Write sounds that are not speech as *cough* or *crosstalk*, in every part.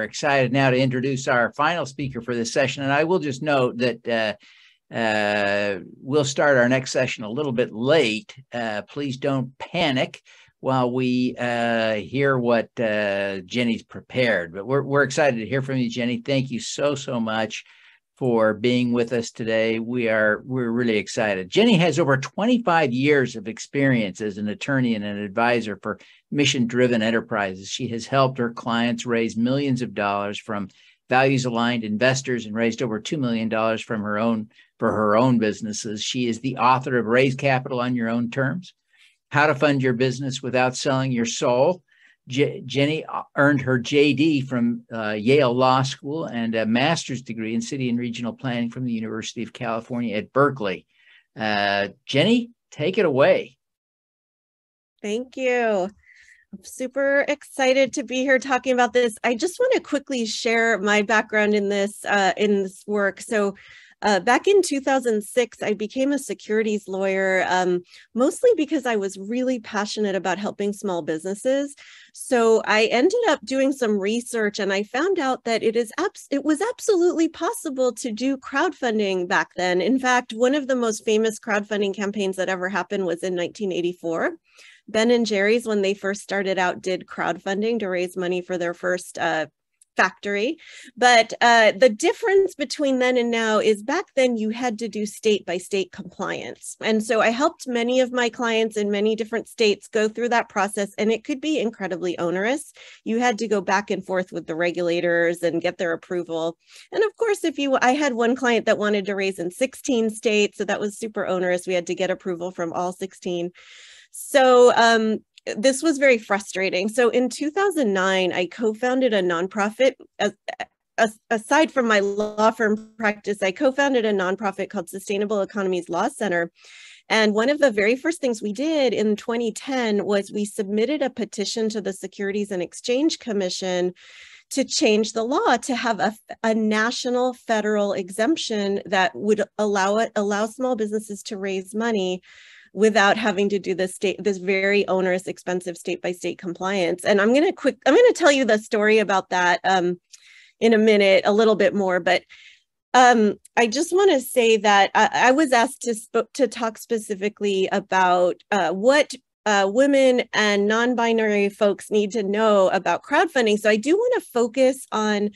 we're excited now to introduce our final speaker for this session. And I will just note that uh, uh, we'll start our next session a little bit late. Uh, please don't panic while we uh, hear what uh, Jenny's prepared. But we're, we're excited to hear from you, Jenny. Thank you so, so much for being with us today. We are we're really excited. Jenny has over 25 years of experience as an attorney and an advisor for mission-driven enterprises. She has helped her clients raise millions of dollars from values-aligned investors and raised over $2 million from her own for her own businesses. She is the author of Raise Capital on Your Own Terms, How to Fund Your Business Without Selling Your Soul, Jenny uh, earned her JD from uh, Yale Law School and a master's degree in city and regional planning from the University of California at Berkeley. Uh, Jenny, take it away. Thank you. I'm super excited to be here talking about this. I just want to quickly share my background in this uh, in this work. So uh, back in 2006, I became a securities lawyer, um, mostly because I was really passionate about helping small businesses. So I ended up doing some research and I found out that it is abs- it was absolutely possible to do crowdfunding back then. In fact, one of the most famous crowdfunding campaigns that ever happened was in 1984. Ben and Jerry's, when they first started out, did crowdfunding to raise money for their first uh, factory. But uh, the difference between then and now is back then you had to do state by state compliance. And so I helped many of my clients in many different states go through that process, and it could be incredibly onerous. You had to go back and forth with the regulators and get their approval. And of course, if you, I had one client that wanted to raise in 16 states, so that was super onerous. We had to get approval from all 16. So um, this was very frustrating. So in 2009, I co-founded a nonprofit. As, as, aside from my law firm practice, I co-founded a nonprofit called Sustainable Economies Law Center. And one of the very first things we did in 2010 was we submitted a petition to the Securities and Exchange Commission to change the law to have a, a national federal exemption that would allow it allow small businesses to raise money without having to do this state this very onerous expensive state by state compliance and i'm going to quick i'm going to tell you the story about that um, in a minute a little bit more but um, I just want to say that I, I, was asked to sp- to talk specifically about uh, what uh, women and non-binary folks need to know about crowdfunding. So I do want to focus on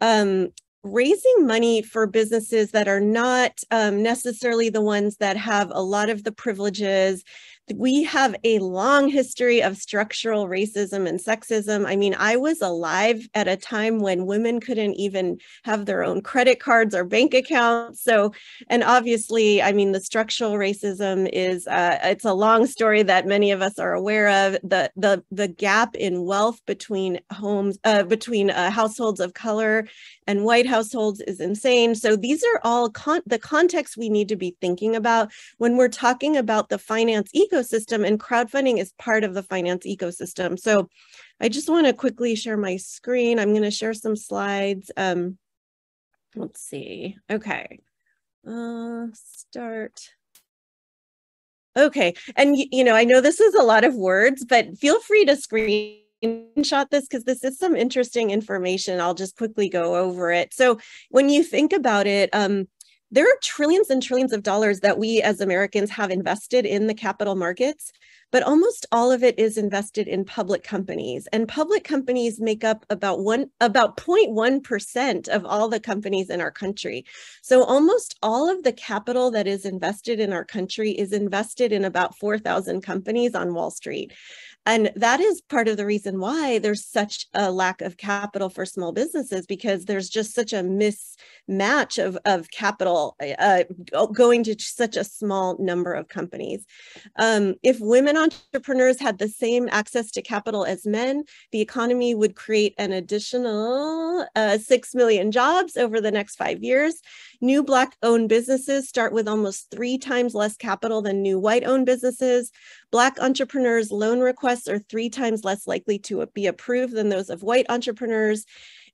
um, raising money for businesses that are not um, necessarily the ones that have a lot of the privileges we have a long history of structural racism and sexism. I mean, I was alive at a time when women couldn't even have their own credit cards or bank accounts. So, and obviously, I mean, the structural racism is uh, it's a long story that many of us are aware of. The the the gap in wealth between homes uh, between uh, households of color and white households is insane. So these are all con- the context we need to be thinking about when we're talking about the finance ecosystem ecosystem and crowdfunding is part of the finance ecosystem. So I just want to quickly share my screen. I'm going to share some slides. Um, let's see. Okay. Uh, start. Okay. And, you know, I know this is a lot of words, but feel free to screenshot this because this is some interesting information. I'll just quickly go over it. So when you think about it, um, there are trillions and trillions of dollars that we as Americans have invested in the capital markets, but almost all of it is invested in public companies. And public companies make up about one about 0.1% of all the companies in our country. So almost all of the capital that is invested in our country is invested in about 4,000 companies on Wall Street. And that is part of the reason why there's such a lack of capital for small businesses because there's just such a mismatch of, of capital uh, going to such a small number of companies. Um, if women entrepreneurs had the same access to capital as men, the economy would create an additional uh, 6 million jobs over the next five years. New Black owned businesses start with almost three times less capital than new white owned businesses. Black entrepreneurs' loan requests are three times less likely to be approved than those of white entrepreneurs.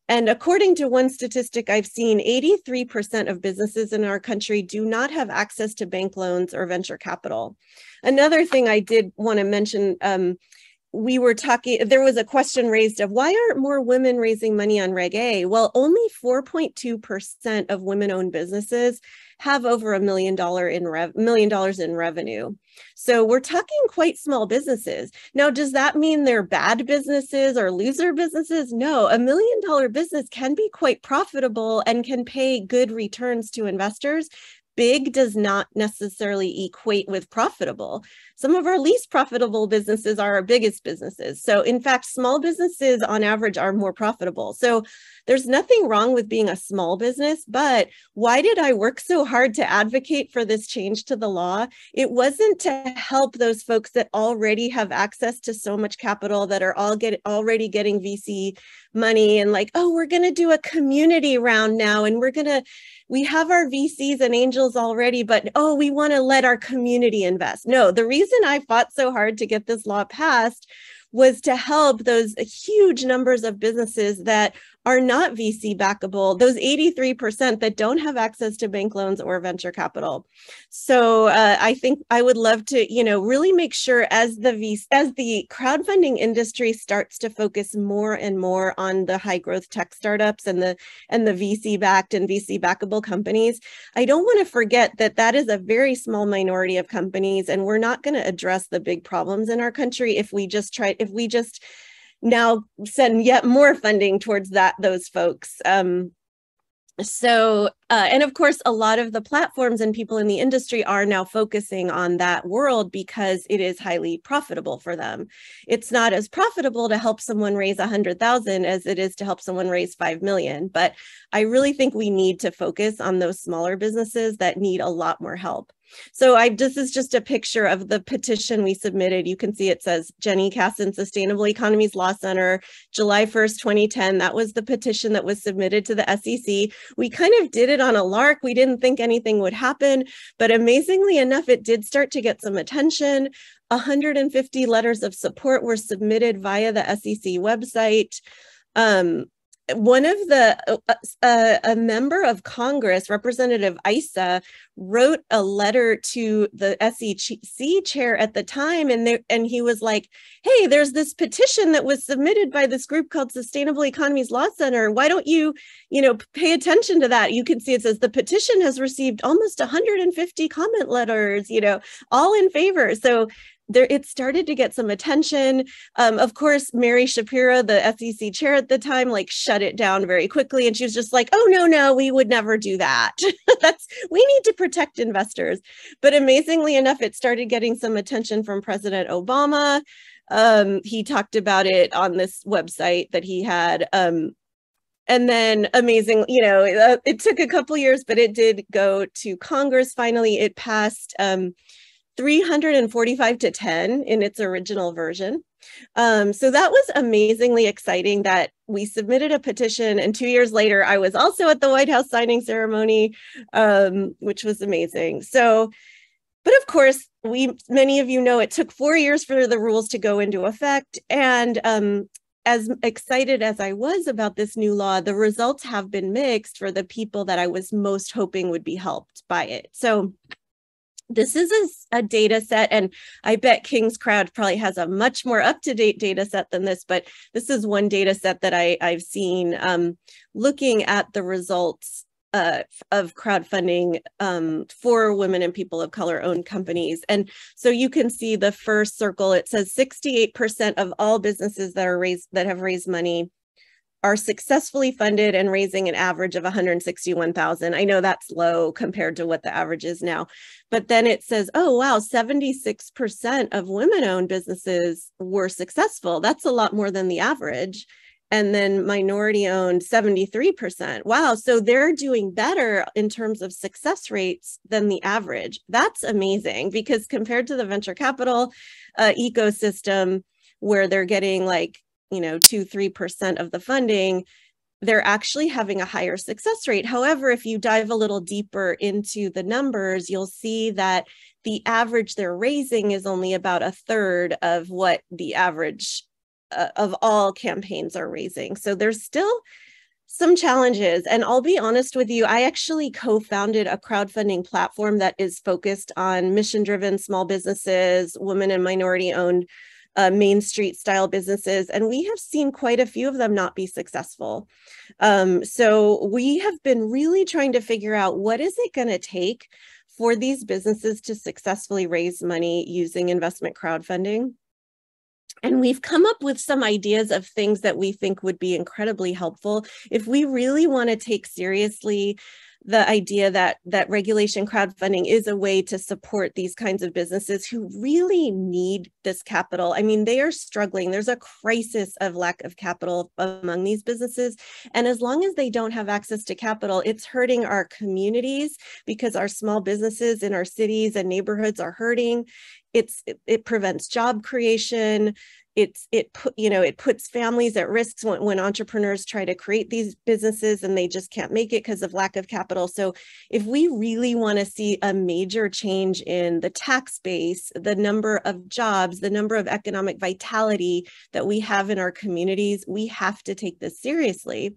And according to one statistic I've seen, 83% of businesses in our country do not have access to bank loans or venture capital. Another thing I did want to mention um, we were talking, there was a question raised of why aren't more women raising money on Reg A? Well, only 4.2% of women owned businesses have over a million dollar in rev million dollars in revenue. So we're talking quite small businesses. Now, does that mean they're bad businesses or loser businesses? No, a million dollar business can be quite profitable and can pay good returns to investors big does not necessarily equate with profitable. Some of our least profitable businesses are our biggest businesses. So, in fact, small businesses on average are more profitable. So, there's nothing wrong with being a small business. But why did I work so hard to advocate for this change to the law? It wasn't to help those folks that already have access to so much capital that are all get already getting VC money and like, oh, we're going to do a community round now and we're going to we have our VCs and angels already, but oh, we want to let our community invest. No, the reason I fought so hard to get this law passed was to help those huge numbers of businesses that are not VC backable, those 83% that don't have access to bank loans or venture capital. So uh, I think I would love to, you know, really make sure as the VC, as the crowdfunding industry starts to focus more and more on the high growth tech startups and the and the VC backed and VC backable companies, I don't want to forget that that is a very small minority of companies, and we're not going to address the big problems in our country if we just try if we just now send yet more funding towards that those folks. Um, so uh, and of course a lot of the platforms and people in the industry are now focusing on that world because it is highly profitable for them it's not as profitable to help someone raise a hundred thousand as it is to help someone raise five million but i really think we need to focus on those smaller businesses that need a lot more help so I this is just a picture of the petition we submitted. You can see it says Jenny Kassan Sustainable Economies Law Center, July 1st, 2010. That was the petition that was submitted to the SEC. We kind of did it on a lark. We didn't think anything would happen, but amazingly enough, it did start to get some attention. 150 letters of support were submitted via the SEC website. Um, one of the uh, uh, a member of Congress, Representative Issa wrote a letter to the SEC chair at the time, and there and he was like, "Hey, there's this petition that was submitted by this group called Sustainable Economies Law Center. Why don't you, you know, pay attention to that?" You can see it says the petition has received almost 150 comment letters, you know, all in favor. So there it started to get some attention. Um, of course, Mary Schapiro, the SEC chair at the time, like shut it down very quickly, and she was just like, "Oh no, no, we would never do that. *laughs* That's we need to protect investors." But amazingly enough, it started getting some attention from President Obama. Um, he talked about it on this website that he had. Um, and then amazing you know it, it, took a couple years but it did go to congress finally it passed um, 345 to 10 in its original version. Um, so that was amazingly exciting that we submitted a petition and two years later I was also at the White House signing ceremony, um, which was amazing. So, but of course, we many of you know it took four years for the rules to go into effect. And um, as excited as I was about this new law, the results have been mixed for the people that I was most hoping would be helped by it. So this is a, a, data set and i bet KingsCrowd probably has a much more up-to-date data set than this but this is one data set that I, i've seen um, looking at the results uh, of crowdfunding um, for women and people of color owned companies. And so you can see the first circle, it says 68% of all businesses that are raised that have raised money are successfully funded and raising an average of 161,000. I know that's low compared to what the average is now. But then it says, oh, wow, 76% of women owned businesses were successful. That's a lot more than the average. And then minority owned 73%. Wow. So they're doing better in terms of success rates than the average. That's amazing because compared to the venture capital uh, ecosystem, where they're getting like you know, two, 3% of the funding, they're actually having a higher success rate. However, if you dive a little deeper into the numbers, you'll see that the average they're raising is only about a third of what the average uh, of all campaigns are raising. So there's still some challenges. And I'll be honest with you, I actually co founded a crowdfunding platform that is focused on mission driven small businesses, women and minority owned uh, Main Street style businesses, and we have seen quite a few of them not be successful. Um, so we have been really trying to figure out what is it going to take for these businesses to successfully raise money using investment crowdfunding. And we've come up with some ideas of things that we think would be incredibly helpful if we really want to take seriously the idea that that regulation crowdfunding is a way to support these kinds of businesses who really need this capital. I mean, they are struggling. There's a crisis of lack of capital among these businesses. And as long as they don't have access to capital, it's hurting our communities because our small businesses in our cities and neighborhoods are hurting. It's it, it prevents job creation it's it put you know it puts families at risk when, when entrepreneurs try to create these businesses and they just can't make it because of lack of capital. So if we really want to see a major change in the tax base the number of jobs the number of economic vitality that we have in our communities we have to take this seriously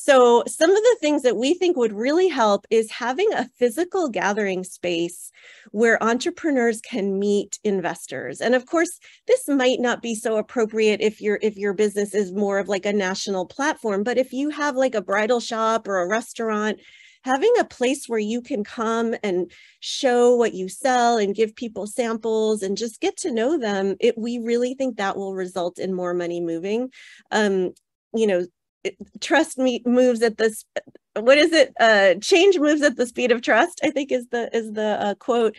so, some of the things that we think would really help is having a physical gathering space where entrepreneurs can meet investors. And of course, this might not be so appropriate if your if your business is more of like a national platform, but if you have like a bridal shop or a restaurant, having a place where you can come and show what you sell and give people samples and just get to know them it we really think that will result in more money moving um, you know trust me moves at this what is it? Uh change moves at the speed of trust i think is the is the uh, quote.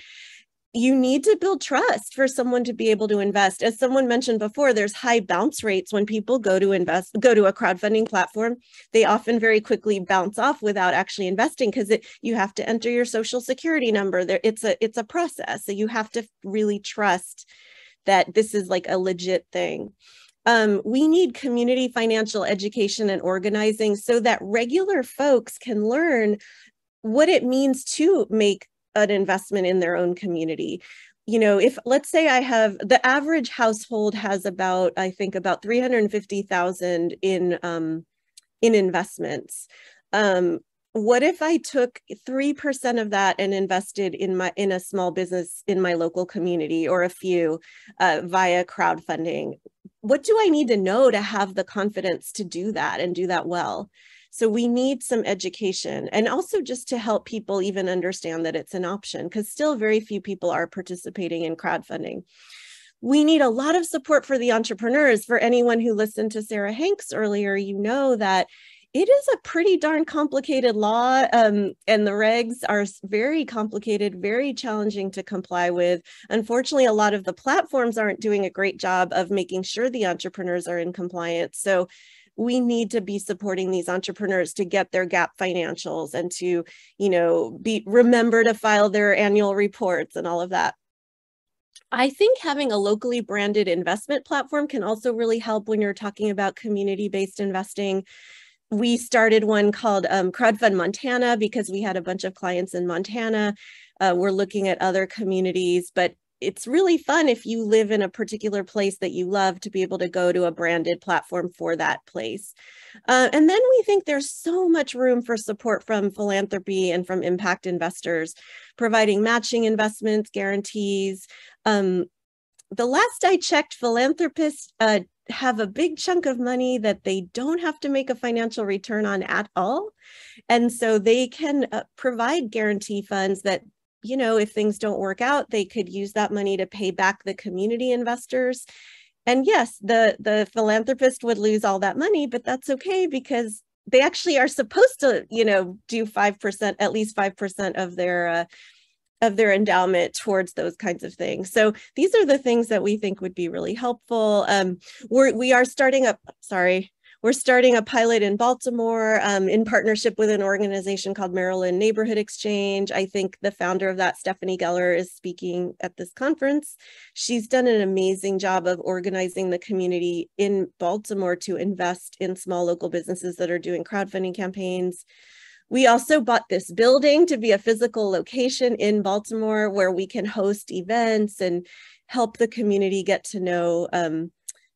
You need to build trust for someone to be able to invest. As someone mentioned before there's high bounce rates when people go to invest go to a crowdfunding platform. They often very quickly bounce off without actually investing because you have to enter your social security number. There it's a it's a process. So you have to really trust that this is like a legit thing um, we need community financial education and organizing so that regular folks can learn what it means to make an investment in their own community. You know if let's say i have the average household has about i think about 350000 in um in investments. Um what if i took 3% of that and invested in my in a small business in my local community or a few uh, via crowdfunding what do i need to know to have the confidence to do that and do that well? So we need some education and also just to help people even understand that it's an option because still very few people are participating in crowdfunding. We need a lot of support for the entrepreneurs. For anyone who listened to Sara Hanks earlier you know that it is a pretty darn complicated law um, and the regs are very complicated very challenging to comply with. Unfortunately a lot of the platforms aren't doing a great job of making sure the entrepreneurs are in compliance so we need to be supporting these entrepreneurs to get their GAAP financials and to you know be remember to file their annual reports and all of that. I think having a locally branded investment platform can also really help when you're talking about community based investing we started one called um, Crowdfund Montana because we had a bunch of clients in Montana. Uh, we're looking at other communities, but it's really fun if you live in a particular place that you love to be able to go to a branded platform for that place. Uh, and then we think there's so much room for support from philanthropy and from impact investors, providing matching investments, guarantees. Um, the last I checked, philanthropists uh, have a big chunk of money that they don't have to make a financial return on at all. And so they can uh, provide guarantee funds that, you know, if things don't work out, they could use that money to pay back the community investors. And yes, the, the philanthropist would lose all that money, but that's okay because they actually are supposed to, you know, do 5%, at least 5% of their uh, of their endowment towards those kinds of things. So these are the things that we think would be really helpful. Um, we're, we are starting up, sorry, we're starting a pilot in Baltimore um, in partnership with an organization called Maryland Neighborhood Exchange. I think the founder of that, Stephanie Geller, is speaking at this conference. She's done an amazing job of organizing the community in Baltimore to invest in small local businesses that are doing crowdfunding campaigns. We also bought this building to be a physical location in Baltimore where we can host events and help the community get to know um,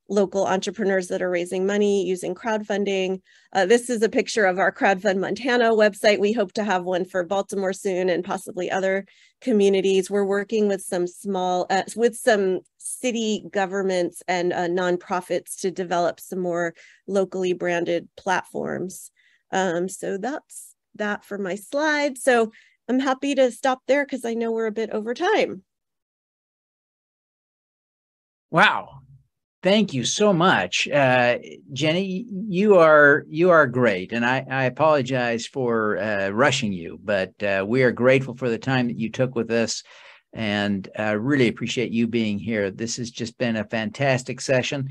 local entrepreneurs that are raising money using crowdfunding. Uh, this is a picture of our Crowdfund Montana website. We hope to have one for Baltimore soon and possibly other communities. We're working with some small, uh, with some city governments and uh, nonprofits to develop some more locally branded platforms. Um, so that's that for my slide. So I'm happy to stop there because I know we're a bit over time. Wow, Thank you so much, uh, Jenny. You are you are great, and I, I apologize for uh, rushing you, but uh, we are grateful for the time that you took with us, and uh, really appreciate you being here. This has just been a fantastic session.